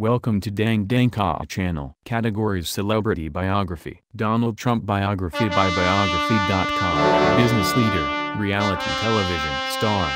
Welcome to Dang Dang Khoa channel. Categories Celebrity Biography. Donald Trump Biography by Biography.com. Business Leader. Reality Television. Star.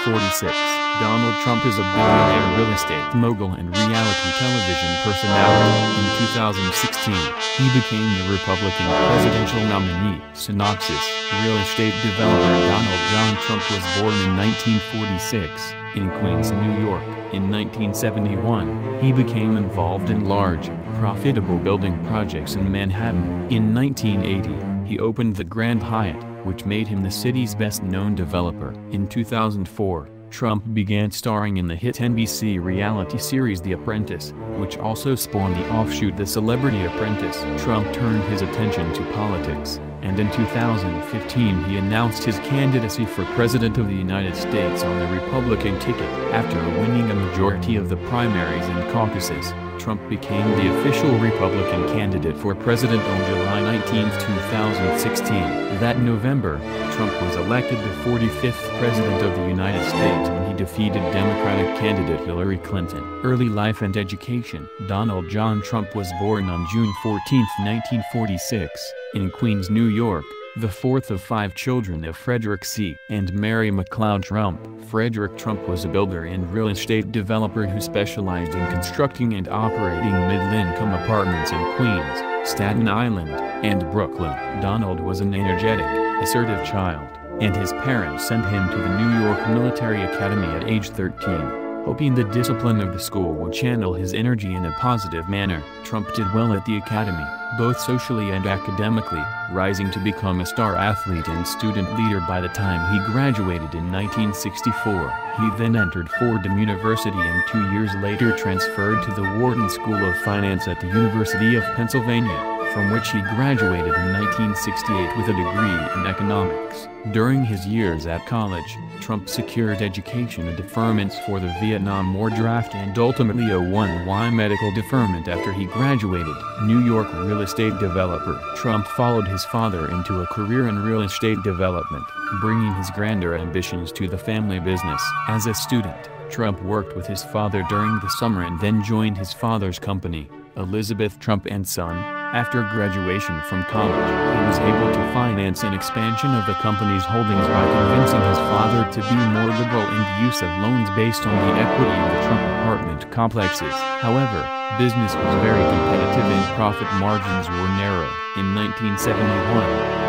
1946. Donald Trump is a billionaire real estate mogul and reality television personality. In 2016, he became the Republican presidential nominee. Synopsis. Real estate developer Donald John Trump was born in 1946 in Queens, New York. In 1971, he became involved in large, profitable building projects in Manhattan. In 1980, he opened the Grand Hyatt, which made him the city's best-known developer. In 2004, Trump began starring in the hit NBC reality series The Apprentice, which also spawned the offshoot The Celebrity Apprentice. Trump turned his attention to politics, and in 2015 he announced his candidacy for President of the United States on the Republican ticket. After winning a majority of the primaries and caucuses, Trump became the official Republican candidate for president on July 19, 2016. That November, Trump was elected the 45th president of the United States when he defeated Democratic candidate Hillary Clinton. Early life and education Donald John Trump was born on June 14, 1946, in Queens, New York the fourth of five children of Frederick C. and Mary McLeod Trump. Frederick Trump was a builder and real estate developer who specialized in constructing and operating middle-income apartments in Queens, Staten Island, and Brooklyn. Donald was an energetic, assertive child, and his parents sent him to the New York Military Academy at age 13 hoping the discipline of the school would channel his energy in a positive manner. Trump did well at the academy, both socially and academically, rising to become a star athlete and student leader by the time he graduated in 1964. He then entered Fordham University and two years later transferred to the Wharton School of Finance at the University of Pennsylvania from which he graduated in 1968 with a degree in economics. During his years at college, Trump secured education and deferments for the Vietnam War draft and ultimately a 1Y medical deferment after he graduated. New York real estate developer Trump followed his father into a career in real estate development, bringing his grander ambitions to the family business. As a student, Trump worked with his father during the summer and then joined his father's company, Elizabeth Trump and Son, after graduation from college, he was able to finance an expansion of the company's holdings by convincing his father to be more liberal in the use of loans based on the equity of the Trump apartment complexes. However, business was very competitive and profit margins were narrow. In 1971,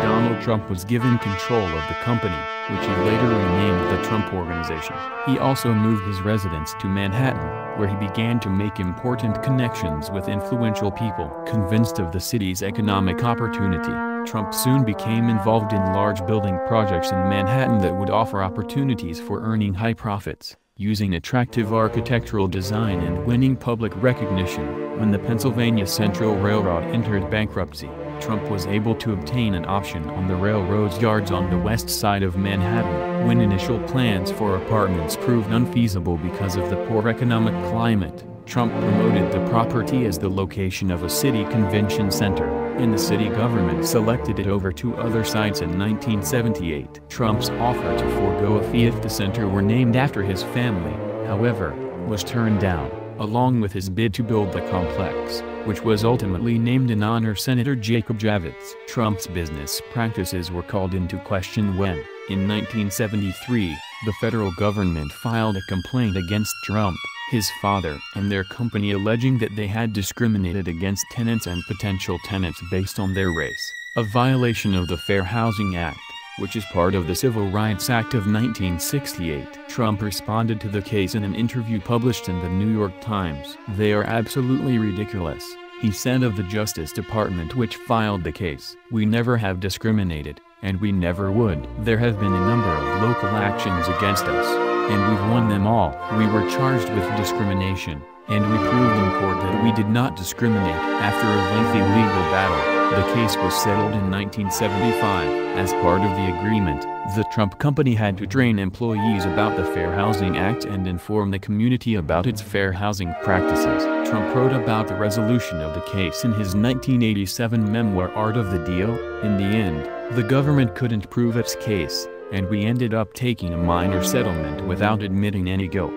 Donald Trump was given control of the company, which he later renamed the Trump Organization. He also moved his residence to Manhattan, where he began to make important connections with influential people. Convinced of the city's economic opportunity, Trump soon became involved in large building projects in Manhattan that would offer opportunities for earning high profits. Using attractive architectural design and winning public recognition, when the Pennsylvania Central Railroad entered bankruptcy, Trump was able to obtain an option on the railroad's yards on the west side of Manhattan. When initial plans for apartments proved unfeasible because of the poor economic climate, Trump promoted the property as the location of a city convention center, and the city government selected it over two other sites in 1978. Trump's offer to forego a fee if the center were named after his family, however, was turned down, along with his bid to build the complex, which was ultimately named in honor Senator Jacob Javits. Trump's business practices were called into question when, in 1973, the federal government filed a complaint against Trump his father and their company alleging that they had discriminated against tenants and potential tenants based on their race, a violation of the Fair Housing Act, which is part of the Civil Rights Act of 1968. Trump responded to the case in an interview published in the New York Times. They are absolutely ridiculous, he said of the Justice Department which filed the case. We never have discriminated, and we never would. There have been a number of local actions against us and we've won them all. We were charged with discrimination, and we proved in court that we did not discriminate. After a lengthy legal battle, the case was settled in 1975. As part of the agreement, the Trump company had to train employees about the Fair Housing Act and inform the community about its fair housing practices. Trump wrote about the resolution of the case in his 1987 memoir Art of the Deal. In the end, the government couldn't prove its case, and we ended up taking a minor settlement without admitting any guilt.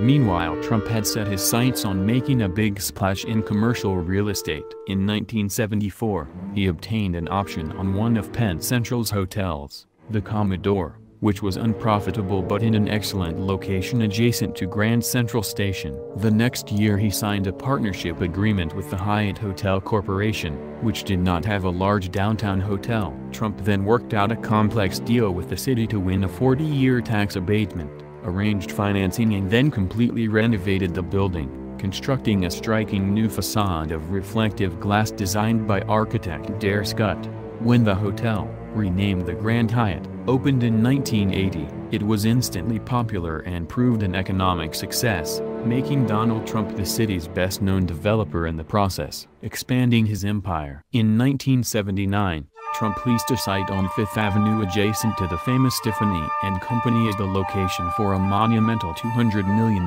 Meanwhile Trump had set his sights on making a big splash in commercial real estate. In 1974, he obtained an option on one of Penn Central's hotels, the Commodore, which was unprofitable but in an excellent location adjacent to Grand Central Station. The next year he signed a partnership agreement with the Hyatt Hotel Corporation, which did not have a large downtown hotel. Trump then worked out a complex deal with the city to win a 40-year tax abatement, arranged financing and then completely renovated the building, constructing a striking new facade of reflective glass designed by architect Der Scutt. When the hotel, renamed the Grand Hyatt, opened in 1980, it was instantly popular and proved an economic success, making Donald Trump the city's best-known developer in the process, expanding his empire. In 1979, Trump leased a site on Fifth Avenue adjacent to the famous Tiffany and Company as the location for a monumental $200 million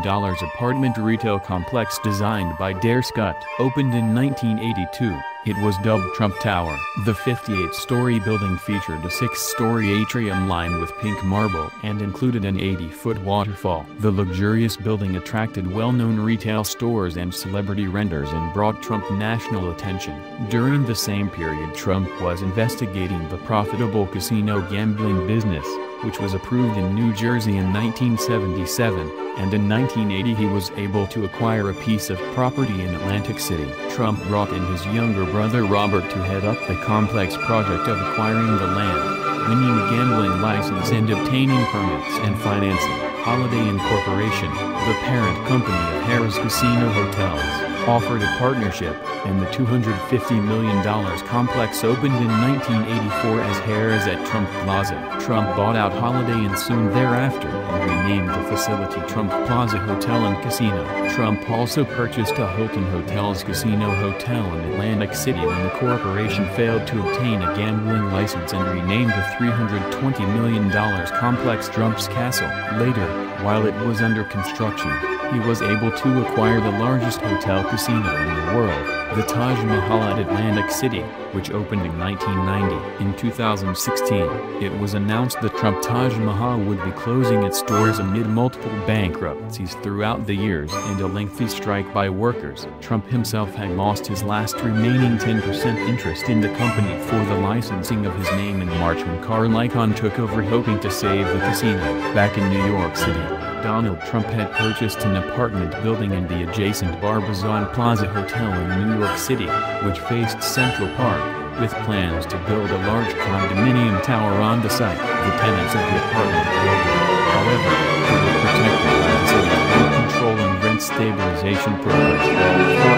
apartment retail complex designed by Der Scutt. Opened in 1982, it was dubbed Trump Tower. The 58-story building featured a six-story atrium lined with pink marble and included an 80-foot waterfall. The luxurious building attracted well-known retail stores and celebrity renters and brought Trump national attention. During the same period Trump was investigating the profitable casino gambling business, which was approved in New Jersey in 1977, and in 1980 he was able to acquire a piece of property in Atlantic City. Trump brought in his younger brother Robert to head up the complex project of acquiring the land, winning a gambling license and obtaining permits and financing. Holiday Inn Corporation, the parent company of Harrah's Casino Hotels offered a partnership, and the $250 million complex opened in 1984 as Harrah's at Trump Plaza. Trump bought out Holiday Inn soon thereafter and renamed the facility Trump Plaza Hotel and Casino. Trump also purchased a Hilton Hotels Casino Hotel in Atlantic City when the corporation failed to obtain a gambling license and renamed the $320 million complex Trump's Castle. Later, while it was under construction, he was able to acquire the largest hotel casino in the world, the Taj Mahal at Atlantic City, which opened in 1990. In 2016, it was announced that Trump Taj Mahal would be closing its doors amid multiple bankruptcies throughout the years and a lengthy strike by workers. Trump himself had lost his last remaining 10% interest in the company for the licensing of his name in March when Carl Icahn took over hoping to save the casino. Back in New York City, Donald Trump had purchased an apartment building in the adjacent Barbizon Plaza Hotel in New York City, which faced Central Park, with plans to build a large condominium tower on the site. The tenants of the apartment building, however, were protected by the city's rent control and rent stabilization program.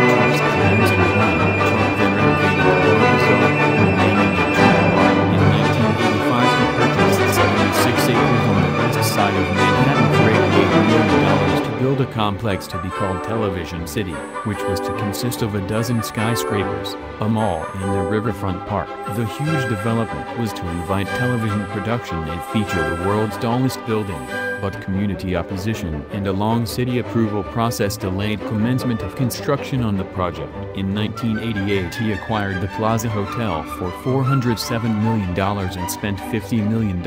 Build a complex to be called Television City, which was to consist of a dozen skyscrapers, a mall and a riverfront park. The huge development was to invite television production and feature the world's tallest building but community opposition and a long city approval process delayed commencement of construction on the project. In 1988 he acquired the Plaza Hotel for $407 million and spent $50 million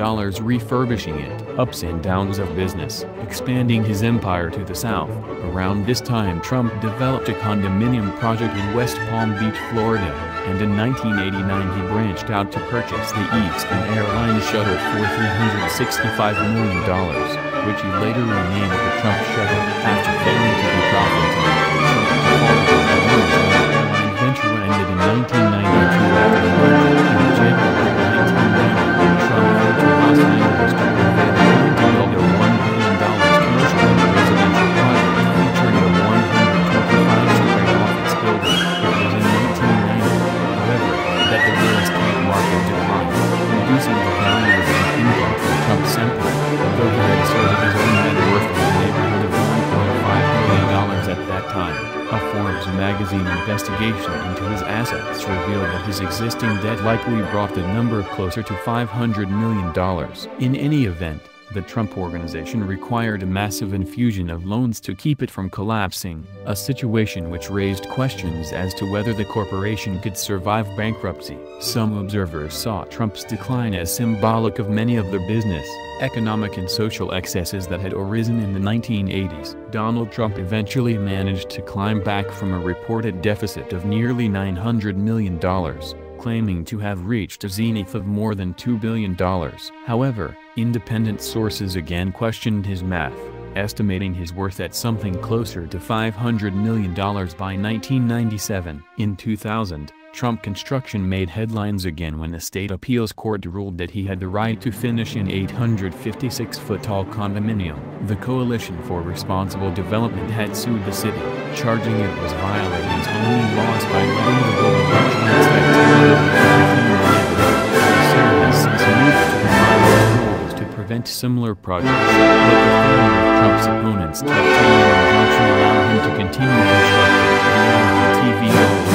refurbishing it. Ups and downs of business, expanding his empire to the south. Around this time Trump developed a condominium project in West Palm Beach, Florida, and in 1989 he branched out to purchase the Eastern Airlines shuttle for $365 million which he later renamed the Trump Shuttle after failing to be profitable. Trump venture ended in 1992 existing debt likely brought the number closer to $500 million. In any event, The Trump Organization required a massive infusion of loans to keep it from collapsing, a situation which raised questions as to whether the corporation could survive bankruptcy. Some observers saw Trump's decline as symbolic of many of the business, economic and social excesses that had arisen in the 1980s. Donald Trump eventually managed to climb back from a reported deficit of nearly $900 million claiming to have reached a zenith of more than $2 billion. However, independent sources again questioned his math, estimating his worth at something closer to $500 million by 1997. In 2000, Trump construction made headlines again when the state appeals court ruled that he had the right to finish an 856-foot-tall condominium. The Coalition for Responsible Development had sued the city, charging it was violating zoning laws by letting the building rules to prevent similar projects, but the of Trump's opponents obtain an injunction allowed him to continue constructing TV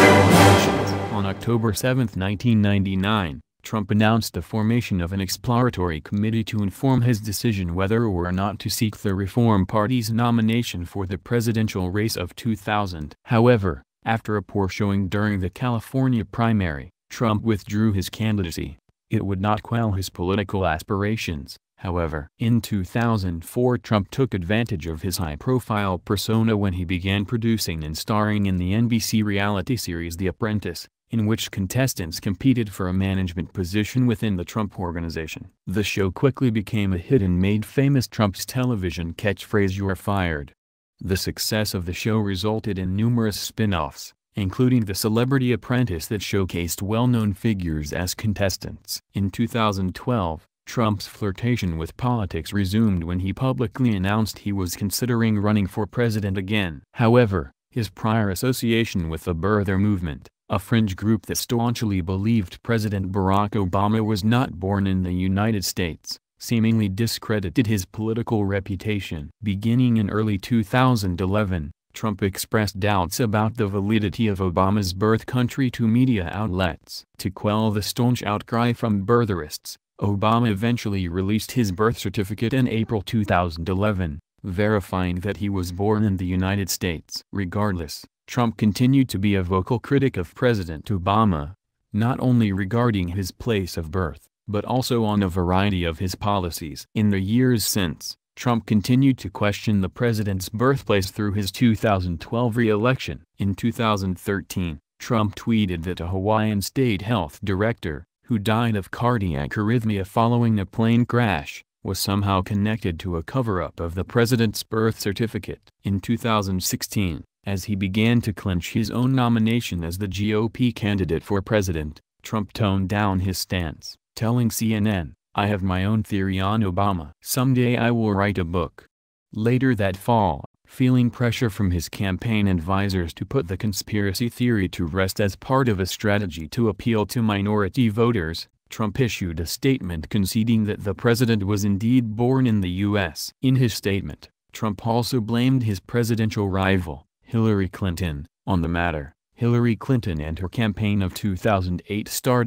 October 7, 1999, Trump announced the formation of an exploratory committee to inform his decision whether or not to seek the Reform Party's nomination for the presidential race of 2000. However, after a poor showing during the California primary, Trump withdrew his candidacy. It would not quell his political aspirations, however. In 2004 Trump took advantage of his high-profile persona when he began producing and starring in the NBC reality series The Apprentice, in which contestants competed for a management position within the Trump Organization. The show quickly became a hit and made famous Trump's television catchphrase You're fired. The success of the show resulted in numerous spin-offs, including The Celebrity Apprentice that showcased well-known figures as contestants. In 2012, Trump's flirtation with politics resumed when he publicly announced he was considering running for president again. However, his prior association with the birther movement, a fringe group that staunchly believed President Barack Obama was not born in the United States, seemingly discredited his political reputation. Beginning in early 2011, Trump expressed doubts about the validity of Obama's birth country to media outlets. To quell the staunch outcry from birtherists, Obama eventually released his birth certificate in April 2011, verifying that he was born in the United States. Regardless, Trump continued to be a vocal critic of President Obama, not only regarding his place of birth, but also on a variety of his policies. In the years since, Trump continued to question the president's birthplace through his 2012 re-election. In 2013, Trump tweeted that a Hawaiian state health director, who died of cardiac arrhythmia following a plane crash, was somehow connected to a cover-up of the president's birth certificate. In 2016, as he began to clinch his own nomination as the GOP candidate for president, Trump toned down his stance, telling CNN, I have my own theory on Obama. Someday I will write a book. Later that fall, feeling pressure from his campaign advisers to put the conspiracy theory to rest as part of a strategy to appeal to minority voters, Trump issued a statement conceding that the president was indeed born in the U.S. In his statement, Trump also blamed his presidential rival, Hillary Clinton, on the matter. Hillary Clinton and her campaign of 2008 started